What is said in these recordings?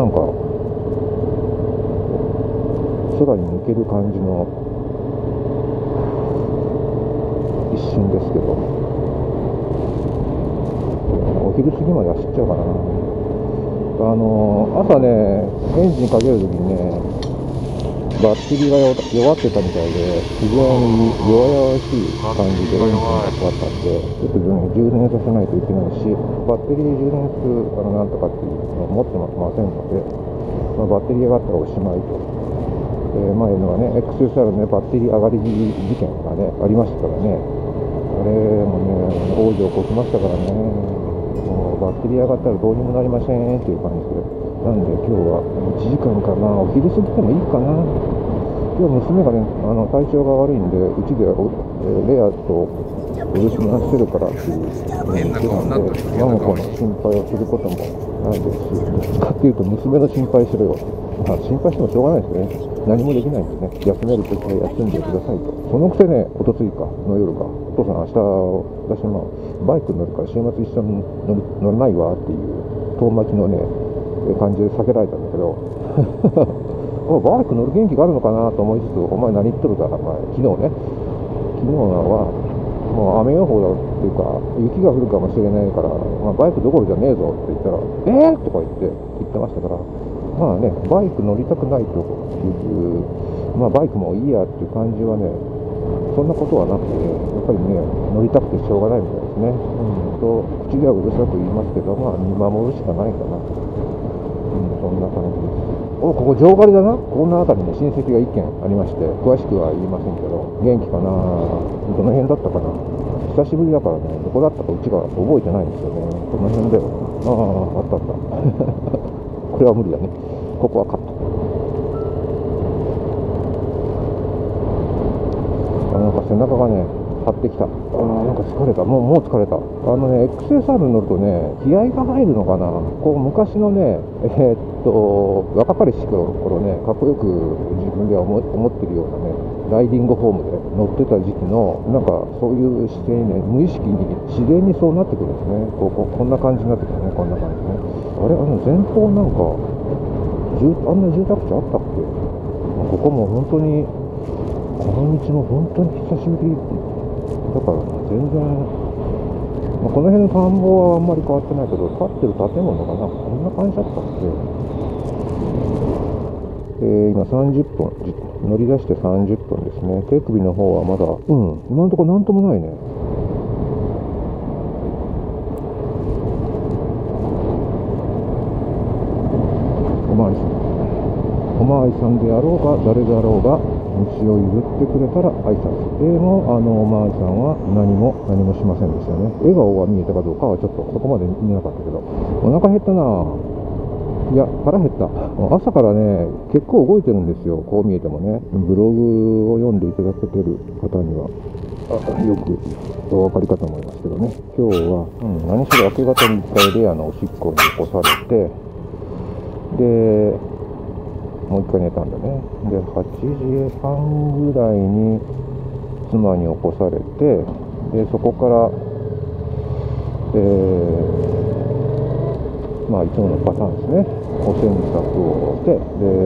なんか空に抜ける感じの一瞬ですけど。お昼過ぎまで走っちゃうかな。あの朝ねエンジンかける時にねバッテリーが弱ってたみたいで非常に弱々しい感じでエンジンがかかったんでちょっと、充電させないといけないしバッテリー充電するあのなんとかっていうのを持ってませんので、まあ、バッテリー上がったらおしまいと。えー、前のはね、XSR のね、バッテリー上がり事件がね、ありましたからね、あれもね、往生を起こしましたからね、もうバッテリー上がったらどうにもなりませんっていう感じで、なんで今日は1時間かな、お昼過ぎてもいいかな。今日娘がね、あの体調が悪いんで、うちで、えー、レアとお留守番してるからっていう、ね、言ってたんで、我が子の心配をすることもないですし、どっちかっていうと娘の心配しろよ。あ、心配してもしょうがないですね。何もできないんでね、休めるときは休んでくださいと。そのくせね、おとついかの夜か、お父さん明日、私まあ、バイク乗るから週末一緒に乗らないわっていう遠巻きのね、感じで避けられたんだけど、バイク乗る元気があるのかなと思いつつ、お前何言っとるか、まあ、昨日ね、昨日は、もう雨予報だっていうか、雪が降るかもしれないから、まあ、バイクどころじゃねえぞって言ったら、えー、とか言って、言ってましたから、まあね、バイク乗りたくないという、まあバイクもいいやっていう感じはね、そんなことはなくて、やっぱりね、乗りたくてしょうがないみたいですね。うんと、口ではうるさく言いますけど、まあ見守るしかないかな。うん、そんな感じです。お、ここ上狩りだな。こんな辺りに親戚が1軒ありまして、詳しくは言いませんけど、元気かなどの辺だったかな久しぶりだからね、どこだったかうちが覚えてないんですよね。この辺だよ。ああ、あったあった。これは無理だね。ここはカット。あなんか背中がね、張ってきた。あなんか疲れた。もう、もう疲れた。あのね、XSR に乗るとね、気合が入るのかな。こう、昔のね、えー、っと、若かりし頃ね、かっこよく自分では思ってるようなね、ライディングホームで乗ってた時期の、なんかそういう姿勢にね、無意識に自然にそうなってくるんですね。こうここんな感じになってくるね、こんな感じね。あれ、あの前方なんか、あんな住宅地あったっけ？ここも本当に、この道も本当に久しぶりだから全然、まあ、この辺の田んぼはあんまり変わってないけど、立ってる建物がなんか、こんな感じだったっけえー、今30分、乗り出して30分ですね。手首の方はまだ、うん、今のところなんともないね。おまわりさん。おまわりさんであろうが、誰であろうが、道を譲ってくれたら挨拶。でも、あの、おまわりさんは何も、何もしませんでしたね。笑顔が見えたかどうかはちょっとそこまで見なかったけど、お腹減ったないや、腹減った。朝からね、結構動いてるんですよ。こう見えてもね。ブログを読んでいただけてる方には、よくお分かりかと思いますけどね。今日は、うん、何しろ明け方に1回レアのおしっこに起こされて、で、もう1回寝たんだね。で、8時半ぐらいに妻に起こされて、で、そこから、えー、まあ、いつものパターンですね。お洗濯をして、で、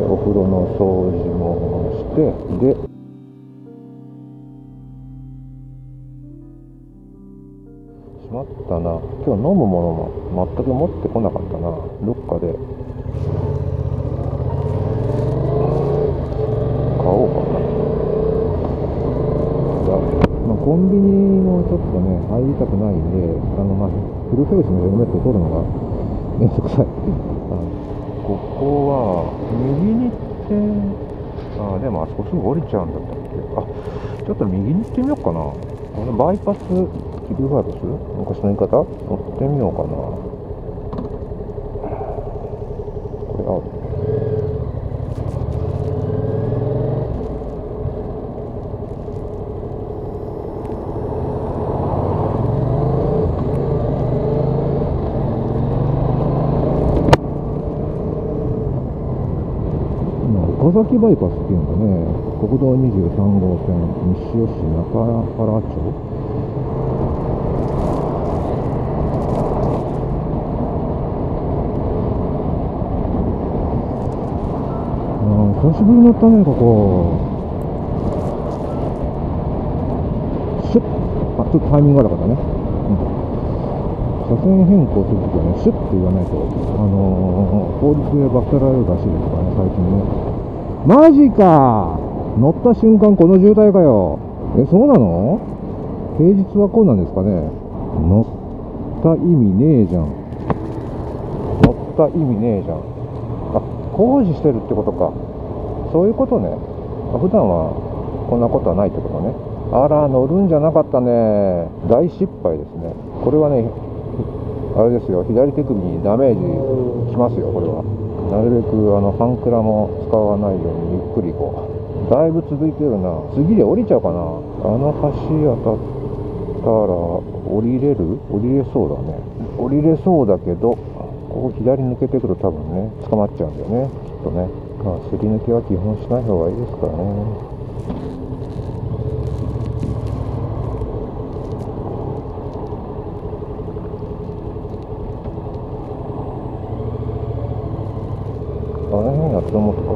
お風呂の掃除もして、で、しまったな。今日飲むものも全く持ってこなかったな。どっかで買おうかな。まあ、コンビニもちょっとね、入りたくないんで、あの、まあ、フルフェイスのヘルメットを取るのがめんどくさい。ここは、右に行って、あ、でもあそこすぐ降りちゃうんだったっけ？あ、ちょっと右に行ってみようかな。このバイパス、キルガードス昔の言い方？乗ってみようかな。これ、あ、岡崎バイパスっていうんだね国道23号線西尾市中原町。久しぶりに乗ったねここ。シュッ。あちょっとタイミングがかったね、うん、車線変更するときはねシュッって言わないとあのー、法律で罰せられるらしいですからね最近ね。マジか乗った瞬間この渋滞かよ。え、そうなの？平日はこうなんですかね乗った意味ねえじゃん。乗った意味ねえじゃん。あ、工事してるってことか。そういうことね。普段はこんなことはないってことね。あら、乗るんじゃなかったね。大失敗ですね。これはね、あれですよ、左手首にダメージきますよ、これは。なるべくあの半クラも使わないようにゆっくりこう。だいぶ続いてるな。次で降りちゃうかな。あの橋当たったら降りれる？降りれそうだね。降りれそうだけど、ここ左抜けてくると多分ね、捕まっちゃうんだよね、きっとね。まあ、すり抜けは基本しない方がいいですからね。あの辺やって思ったか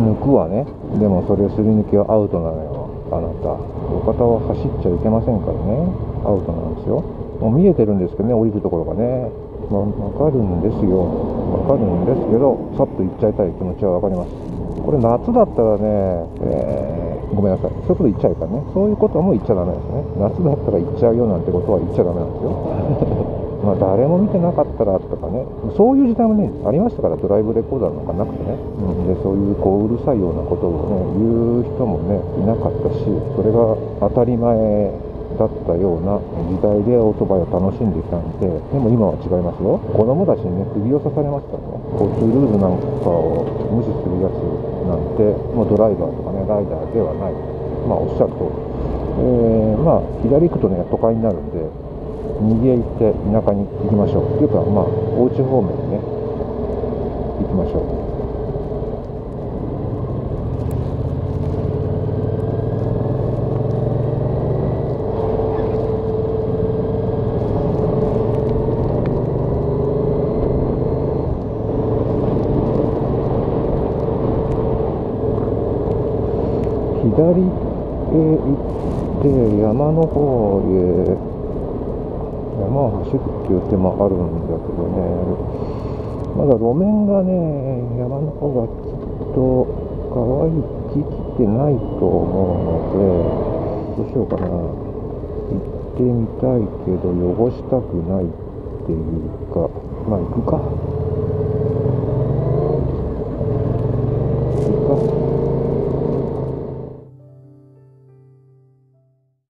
抜くわね。でもそれすり抜きはアウトなのよ。あなた。路肩は走っちゃいけませんからね。アウトなんですよ。もう見えてるんですけどね降りるところがね。まあ、分かるんですよ。分かるんですけどさっと行っちゃいたい気持ちは分かります。これ夏だったらね、えー、ごめんなさい。そういうこと言っちゃいからね。そういうことも言っちゃダメですね。夏だったら行っちゃうよなんてことは言っちゃダメなんですよ。まあ誰も見てなかったらとかね。そういう時代もねありましたからドライブレコーダーなんかなくてね、うん、でそういうこううるさいようなことをね言う人もねいなかったしそれが当たり前だったような時代でオートバイを楽しんできたんででも今は違いますよ。子供たちにね首を刺されますからね。交通ルールなんかを無視するやつなんてもうドライバーとかねライダーではない。まあおっしゃるとえー、まあ左行くとね都会になるんで右へ行って田舎に行きましょう。っていうかまあお家方面にね行きましょう。左へ行って山の方へ山を走るっていう手もあるんだけどね、まだ路面がね、山の方がきっと乾ききってないと思うので、どうしようかな。行ってみたいけど汚したくないっていうか、まあ行くか。